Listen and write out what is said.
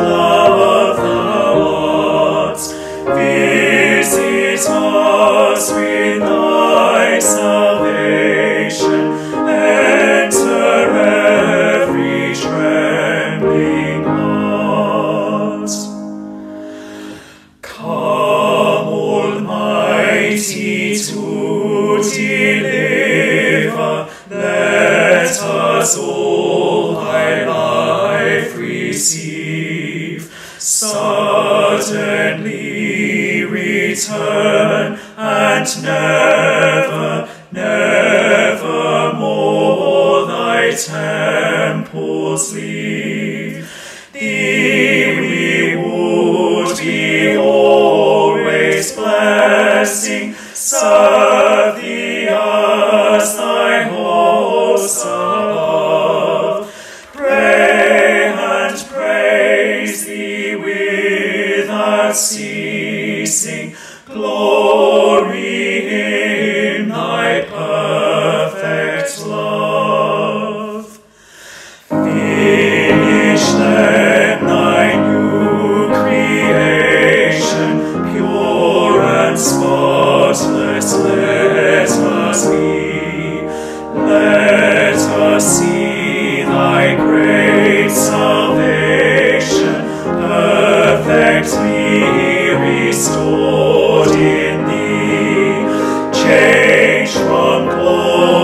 of the woods, visit us with thy salvation, answer every trembling heart. Come, Almighty, to deliver, let us all Suddenly return and never, never more thy temples leave. Thee we would be always blessing, serve thee as thy hosts above. Pray and praise thee without ceasing, Oh.